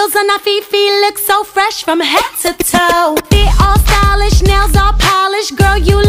heels on our feet, feet look so fresh from head to toe. Feet all stylish, nails all polished, girl, you